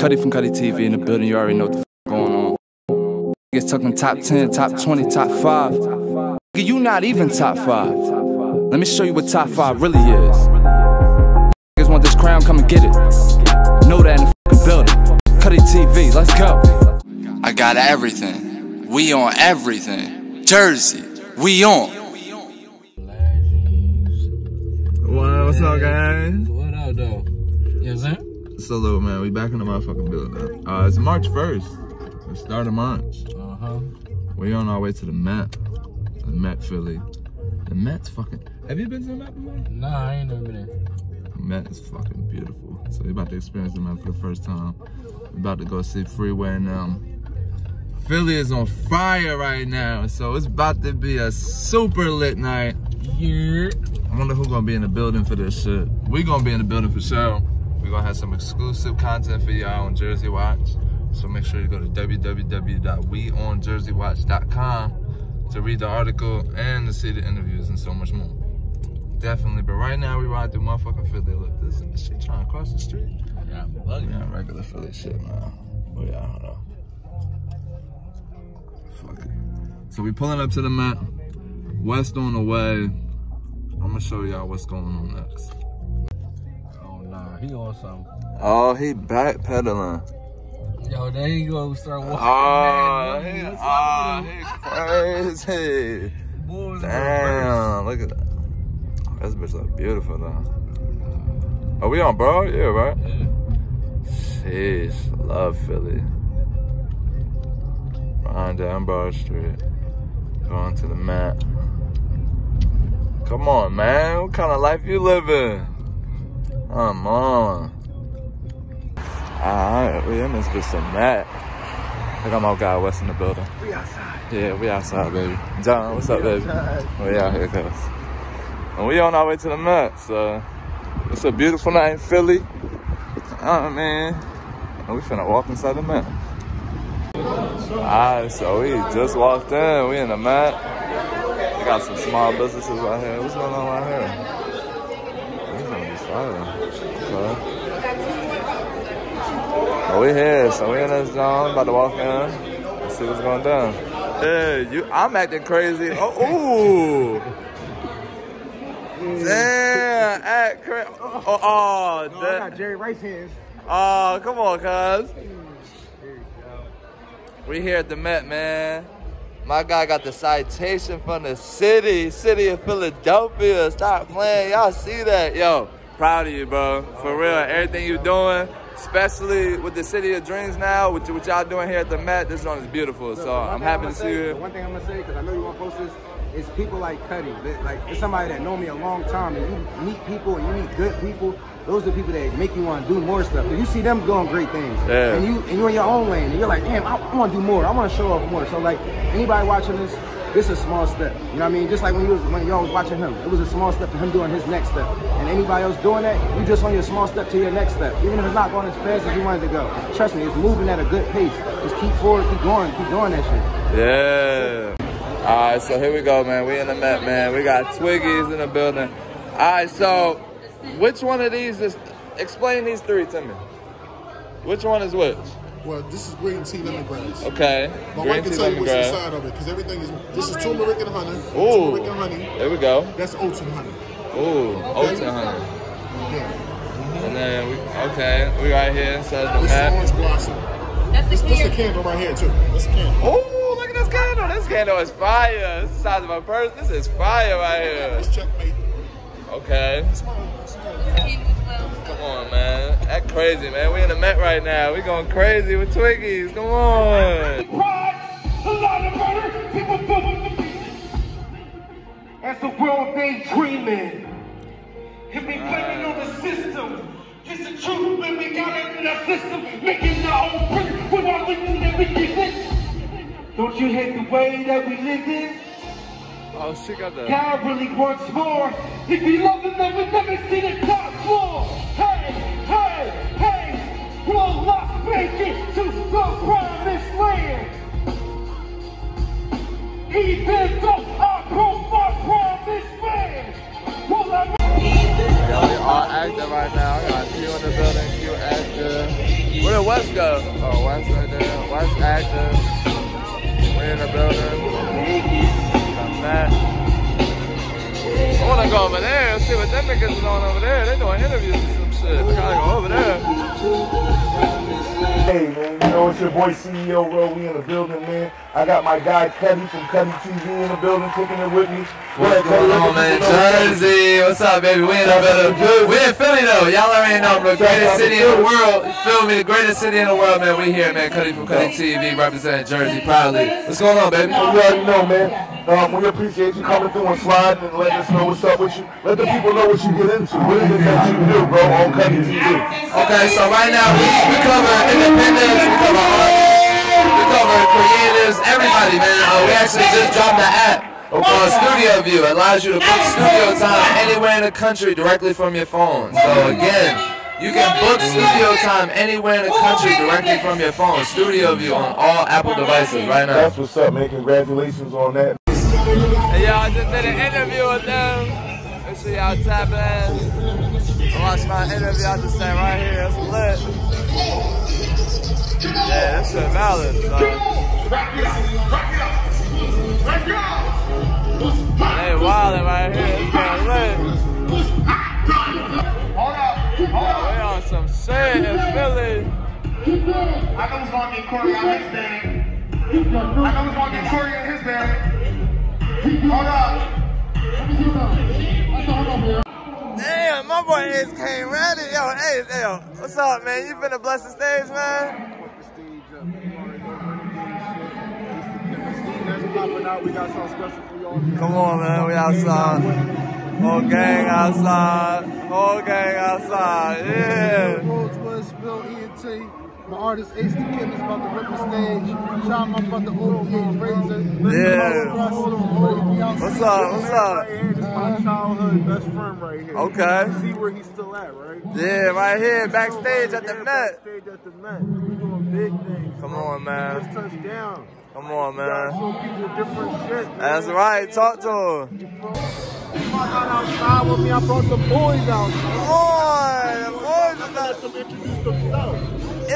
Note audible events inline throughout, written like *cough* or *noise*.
Cutty from Cutty TV in the building, you already know what the f going on. Niggas talking top 10, top 20, top 5. Nigga, you not even top 5. Let me show you what top 5 really is. Niggas want this crown, come and get it. Know that in the f building. Cutty TV, let's go. I got everything. We on everything. Jersey, we on. What, what's up, guys? What up, though? You know what I'm saying? Salute, man. We back in the motherfucking building. Uh, it's March 1st. The start of March. Uh-huh. We on our way to the Met. The Met Philly. The Met's fucking... Have you been to the Met before? Nah, I ain't never been there. The Met is fucking beautiful. So we about to experience the Met for the first time. We about to go see Freeway and them. Philly is on fire right now. So it's about to be a super lit night. Yeah. I wonder who gonna be in the building for this shit. We gonna be in the building for sure. We gonna have some exclusive content for y'all on Jersey Watch. So make sure you go to www.weonjerseywatch.com to read the article and to see the interviews and so much more. Definitely, but right now we ride through motherfucking Philly. Look, this is shit trying to cross the street. Yeah, I'm bugging. Yeah, regular Philly shit, man. But yeah, I don't know. Fuck it. So we pulling up to the map. West on the way. I'm gonna show y'all what's going on next. He on something. Oh, he backpedaling. Yo, there you go, start walking. Oh, he, oh, he crazy. Boys Damn, look at that. This bitch look beautiful though. Are we on Broad? Yeah, right? reverse. Sheesh, love Philly. Riding down Broad Street. Going to the Met. Come on, man. What kind of life you living? Come on. Alright, we in this bitch the Met. I got my guy West in the building. We outside. Yeah, we outside, baby. John, what's up, baby? We out here, cuz. And we on our way to the Met, so it's a beautiful night in Philly. Oh, man. And we finna walk inside the Met. Alright, so we just walked in. We in the Met. We got some small businesses right here. What's going on right here? These gonna be fire. But we here, so we in this zone, about to walk in and see what's going down. Yeah, you, I'm acting crazy. Oh, ooh. *laughs* Damn, act crazy. Oh, oh, Oh, I that- got Jerry Rice hands. oh, come on, cuz. We here at the Met, man. My guy got the citation from the city, city of Philadelphia. Stop playing. Y'all see that? Yo, proud of you, bro. For real, everything you're doing, especially with the City of Dreams now, what, what y'all doing here at the Met, this one is beautiful. So I'm happy I'ma to see you. One thing I'm gonna say, because I know you want to post this, is people like Cutty. Like it's somebody that know me a long time, and you meet people and you meet good people. Those are the people that make you want to do more stuff. 'Cause You see them doing great things, Yeah. and you and you're in your own lane, and you're like, damn, I, I want to do more. I want to show off more. So like anybody watching this, this is a small step. You know what I mean? Just like when you was when y'all was watching him, it was a small step to him doing his next step. And anybody else doing that, you just on your small step to your next step. Even if it's not going as fast as you wanted to go. Trust me, it's moving at a good pace. Just keep forward, keep going, keep doing that shit. Yeah. All right, so here we go, man. We in the Met, man. We got Twiggies in the building. All right, so which one of these is? Explain these three to me. Which one is which? Well, this is green tea lemongrass. Okay. My Green wife can tell you what's inside of it because everything is. This is turmeric and honey. Ooh. Turmeric and honey. There we go. That's oats and honey. Ooh, oats and honey. Yeah. And then we okay, we right here inside the This is orange blossom. That's the This, this is candle right here too. This is candle. Ooh, look at this candle. This candle is fire. This is the size of my purse. This is fire right here. This checkmate. Okay. Small, small. Come on, man. That crazy, man. We in the Met right now. We going crazy with Twiggies. Come on. pride, a lot of murder, people building the As the world daydreaming, and we blaming on the system. It's the truth, when we got it in the system, making our own prison without thinking that we can exist. Don't you hate the way that we live in? Oh, she got the. God really wants more. If you love him, then we never see the top floor. Make it to the promised land. Even though I broke my promised land, Yo, we all active right now. I got Q in the building, Q active. Where the West go? Oh, West right there. West active. We in the building. Got Matt. I wanna go over there and see what them niggas is doing over there. They doing interviews and some shit. I gotta go over there. Hey man, you know it's your boy CEO Ro. We in the building, man. I got my guy Cutty from Cutty TV in the building, kicking it with me. What's Go going on, man? the people know. Jersey, what's up, baby? We in the building. We in Philly though. Y'all already know the greatest city in the world. You feel me? The greatest city in the world, man. We here, man. Cutty from Cutty TV, representing Jersey proudly. What's going on, baby? You already know, man. Um, we appreciate you coming through and sliding and letting us know what's up with you. Let the people know what you get into. What is it that you do, bro, on Cutty TV? Okay, so right now we, we cover independence, we cover artists, we cover creatives, everybody, man. Uh, we actually just dropped the app. Uh, Studio View It allows you to book studio time anywhere in the country directly from your phone. So again, you can book studio time anywhere in the country directly from your phone. Studio View on all Apple devices right now. That's what's up, man. Congratulations on that. Hey, y'all, just did an interview with them. Make sure y'all tap in. Watch my interview. I just said right here. It's lit. Yeah, this shit valid. So. They wildin' right here. It's getting lit. We on some shit in Philly. I know who's gonna get Corey on his bag. I know who's gonna get Corey on his bag. Damn, my boy Ace came ready. Yo, Ace, yo, what's up, man? You finna bless the stage, man? Come on, man. We outside. Whole gang outside. Whole gang outside. Yeah. Rose was Bill ENT. My artist Ace the Kid is about to rip the stage. Shout out my brother OPH Razor. Yeah. What's up? What's up? This is my childhood best friend right here. Okay. You see where he's still at, right? Yeah, right here, backstage at the Yeah, Met. Backstage at the Met. We doing big things. Come on, Let's man. touch down. Come on, man. different shit. man. That's right. Talk to him. Come on outside with me. I brought the boys out. Come on. The boys is Let out. them introduce themselves.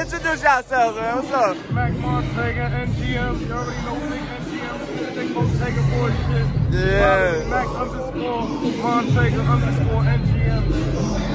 Introduce yourselves, man. What's up? Mac Montega, NGM. You already know big NGM. Big Montega boy shit. Yeah. Mac underscore Montega underscore NGM.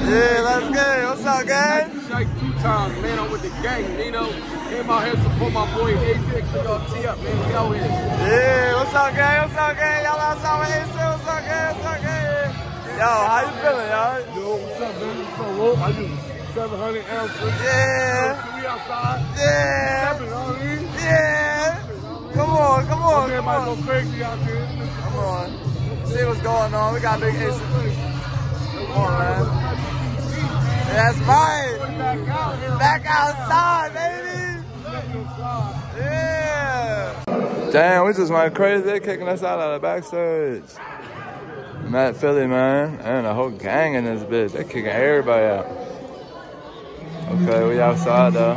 Yeah, let's get. What's up, gang? Shike two times, man. I'm with the gang. Nino came out here to support my boy A6. So y'all tee up, man. We out here. Yeah, what's up, gang? What's up, gang? Y'all outside with AC? What's up, gang? What's up, gang? Yo, how you feeling, y'all? Yo, what's up, man? What's up, Wolf? I do 700 ounces. Yeah. We outside. Yeah. Stepping, you know what I mean? Yeah. Come on, come on, come on. go crazy out there. Come on. See what's going on. We got big AC. Come on, man. That's right. Back out here. Back outside, baby. Yeah. Damn, we just went crazy. They kicking us out of the backstage. Met Philly, man, and a whole gang in this bitch. They kicking everybody out. Okay, we outside though.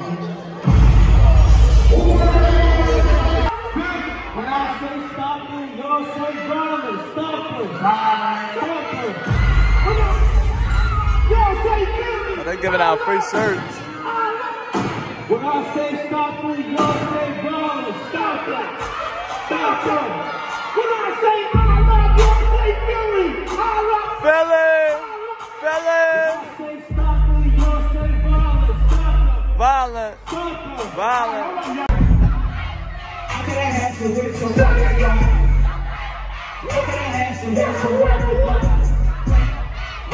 When I say stop it, y'all say violence. Stop it. Stop it. Y'all say violence. They giving out free shirts. When I say stop it, y'all say violence. Stop it. Stop it. When I say I love, y'all say Philly. I love. Philly, Stop violent, it. Stop it. violent. How could I have to wait so long? How could I have to wait so long? How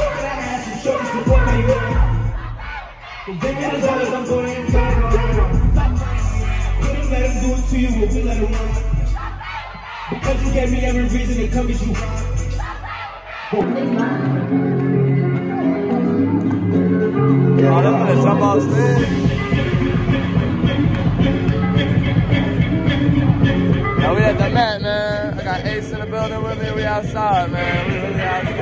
could I have to show you support me? The big as all as I'm going in time. Couldn't let him do it to you, but we let him run. Because you gave me every reason to come at you. Oh, them finna jump off stage. Now we at the Met, man. I got Ace in the building with me. We outside, man. We really outside.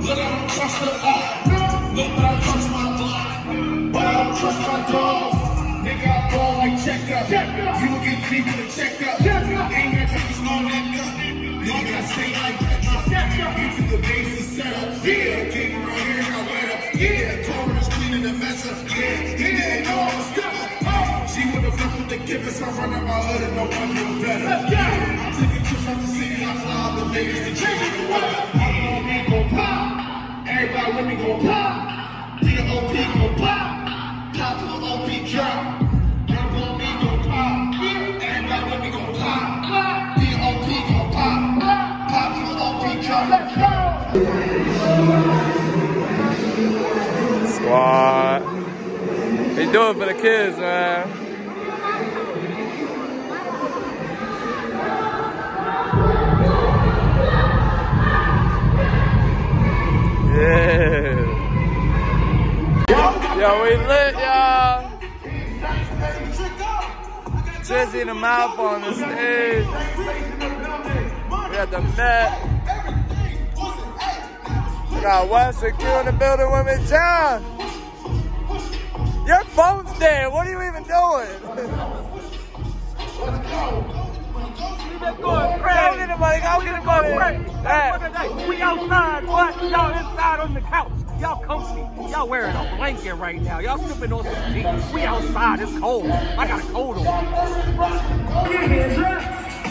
Look, I don't trust the app. Look, but I trust my block. But I don't trust my dogs. Nigga, I ball like check up. You will get people to check up. Ain't got no purpose on that gun. Nigga, I stay like that. Get to the base and set up. Yeah, I run in my hood and no one knew better. Let's go. I'm taking trips out the city, I fly all the ladies and change the weather. Of me gon' pop. Everybody with me gon' pop. Pop. To OP on gon' pop. Pop. To the OP drop. Squad. They do it for the kids, man. Yeah. Yo, we lit, y'all. Drizzy the mouth on the stage. We got the Met. We got and Q in the building with me, John. Your phone's dead. What are you even doing? Go get the money. Go get the money. Hey. We outside, what? Y'all inside on the couch. Y'all comfy. Y'all wearing a blanket right now. Y'all sipping on some tea. We outside. It's cold. I got a coat on. Throw your hands up.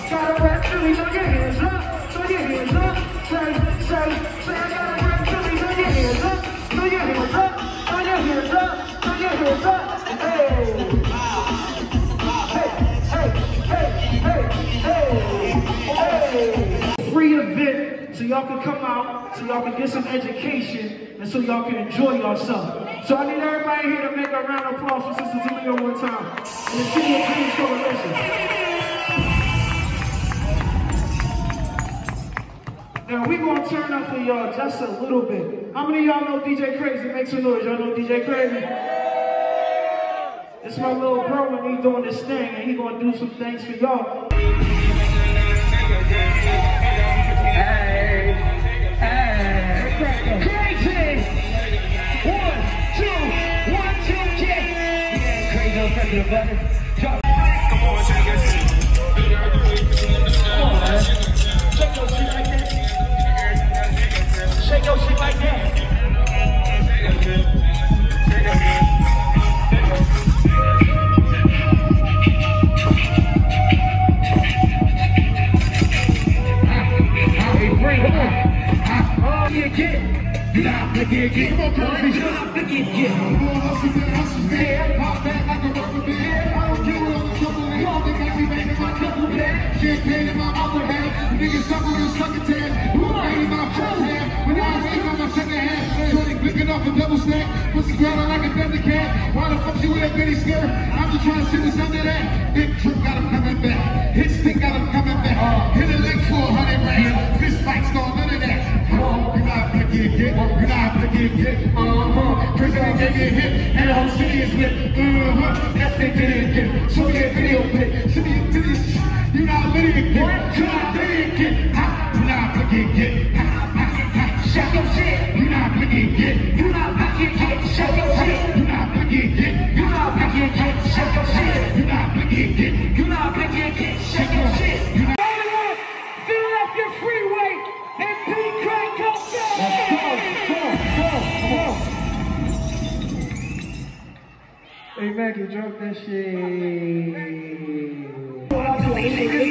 Try to rap to me, throw your hands up. Throw your hands up. Say, say, say, I gotta rap to me, throw your hands up. Throw your hands up. Throw your hands up. Throw your hands up. So y'all can come out, so y'all can get some education, and so y'all can enjoy yourself. So I need everybody here to make a round of applause for Sister Talia one time. And the City of Dreams Coalition. Now we gonna turn up for y'all just a little bit. How many y'all know DJ Crazy? Make some noise. Y'all know DJ Crazy? It's my little bro and he doing this thing and he gonna do some things for y'all. Crazy on skirt? I'm just trying to see what's under that. Big trip got him coming back. Hit stick got him coming back. Hit a leg for a hundred rand. Fist fights, no none of that. You not gonna get hit. You not gonna get hit. Uh-huh. President get get hit. And the whole city is lit. Uh-huh. That's it, get it, get it. Show me that video clip. Show me your titties. You not lit it, get. You not lit it, get. You not gonna get hit. Ha, ha, ha. Shut your shit. You not gonna get hit. You not gonna get hit. Shut your shit. Hey Maggie, drop that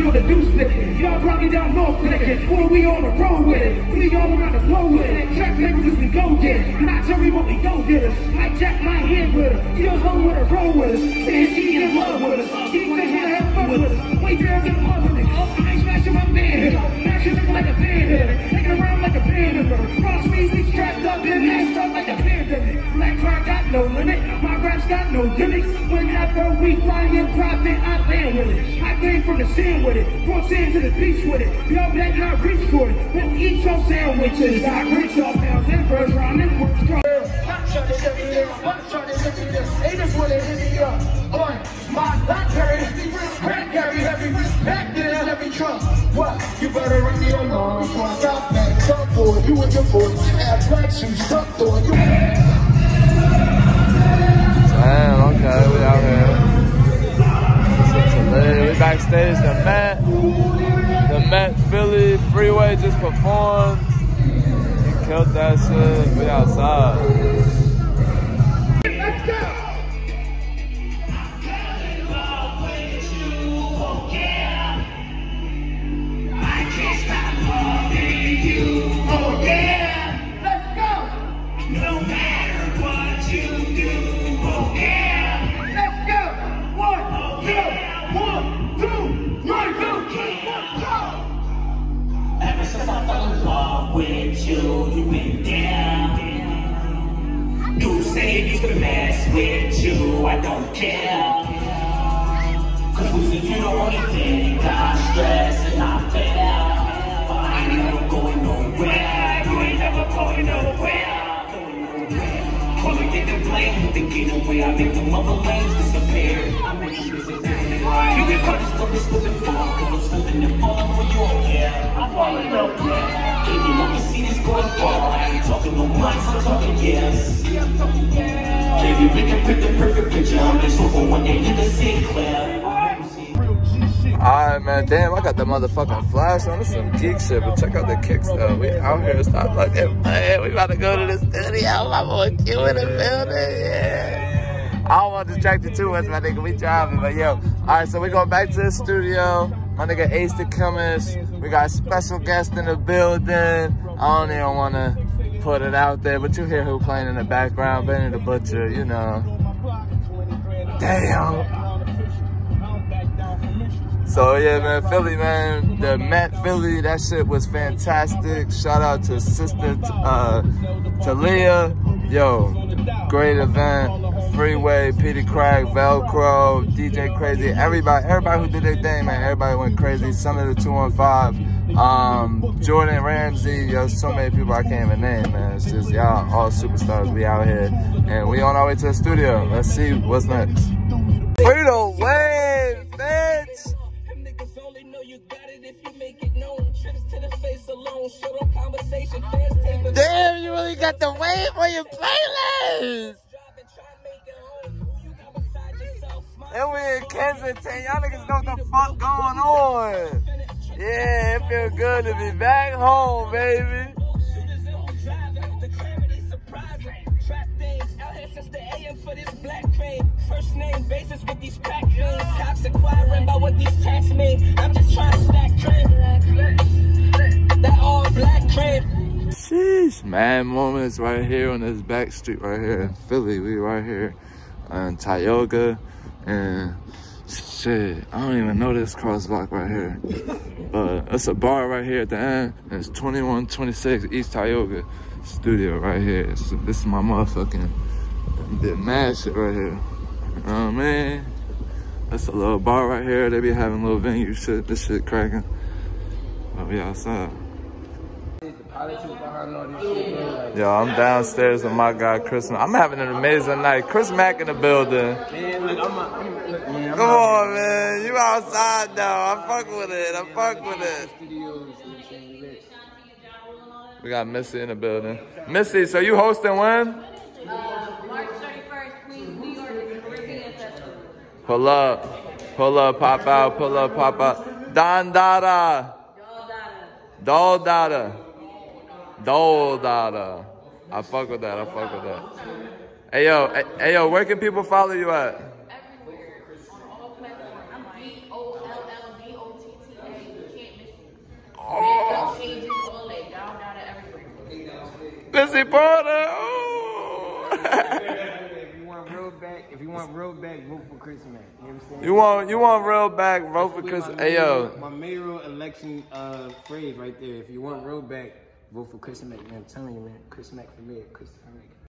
probably on the deuce flicking. Y'all probably down north flicking. Or we on the road with it. We all around the globe with it. Track paper cause we go get it. Not tell me what we go get us. I jack my head with her. You don't with her, roll with us. Saying she in love with us. She can have fun with us. Wait there and other niggas. I ain't smashing my hitter. Smashing like a band hitter. Taking around like a band hitter. Cross me, we strapped up and messed up like got no gimmicks. Whenever we fly in profit, I land with it. I came from the sand with it. From sand to the beach with it. Y'all better not reach for it. We'll eat your sandwiches. I reach your pounds and first round and work strong. Trying to hit me up. They just want to hit me up. On my Blackberry, cranberry, heavy, back there, heavy truck. What? You better run your alarm before I stop back. Talk for. You and your boys have black shoes tucked on. You Damn, okay, we out here. We backstage. The Met, the Met Philly Freeway just performed. He killed that shit. We outside. Going nowhere. Wanna get the blame, the getaway, I make the mother lanes disappear. I make them disappear. You I'm falling for you, yeah. I'm falling up, yeah. I'm. Baby, we can pick the perfect picture. I'm just hoping one day you can see clear. Alright, man. Damn, I got the motherfucking flash on. This is some geek shit, but check out the kicks, though. We out here. Stop looking, man. We about to go to the studio. My boy Q in the building. Yeah. I don't want to distract you too much, my nigga. We driving, but yo. Alright, so we going back to the studio. My nigga Ace Da Khemist. We got special guest in the building. I don't even want to put it out there, but you hear who playing in the background. Benny the Butcher, you know. Damn. So yeah, man, Philly, man, the Met Philly, that shit was fantastic. Shout out to Sister uh, Talia, yo, great event. Freeway, Peedi Crakk, Vellcrow, DJ Crazy, everybody, everybody who did their thing, man, everybody went crazy. Some of the 215, um, Jordan Ramsey, yo, so many people I can't even name, man. It's just y'all all superstars. We out here, and we on our way to the studio. Let's see what's next. Freedom you got the wave on your playlist. And we in Kensington. Y'all niggas know what the fuck going on. Yeah, it feel good to be back home, baby. First name basis with these crack things. Cops acquiring by what these tax mean. I'm just trying to stack cream. That all black cream. Sheesh, mad moments right here on this back street right here in Philly. We right here in Tioga and shit, I don't even know this crosswalk right here. But it's a bar right here at the end. And it's 2126 East Tioga Studio right here. This is my motherfucking the mad shit right here. Man. That's a little bar right here. They be having little venue shit. This shit cracking. But we outside. Yo, I'm downstairs with my guy Chris. I'm having an amazing night. Chris Mack in the building. Man, look, I'm, a, I'm, look, man, I'm Come on, man. You outside though. I fuck with it. I fuck with it. We got Missy in the building. Missy, so you hosting when? March 31st, Queens, New York, at the Caribbean Festival. Pull up. Pull up, pop out, pull up, pop out. Don Dada. Dol Dada. Dol Dada. I fuck with that, I fuck with that. Hey yo, hey, yo, where can people follow you at? Everywhere, on all platforms. I'm D-O-L-L-D-O-T-T-A. You can't miss me. Pages, all that. Down, down, everywhere. Missy Porter. Oh. *laughs* If you want real back, if you want real back, vote for Chris Mack. You know what I'm saying? You want you want real back, vote for Chris. Hey yo, My mayoral election uh, phrase right there. If you want real back, vote for Chris Mack. Man, I'm telling you, man. Chris Mack for mayor. Chris Mack.